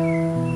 Música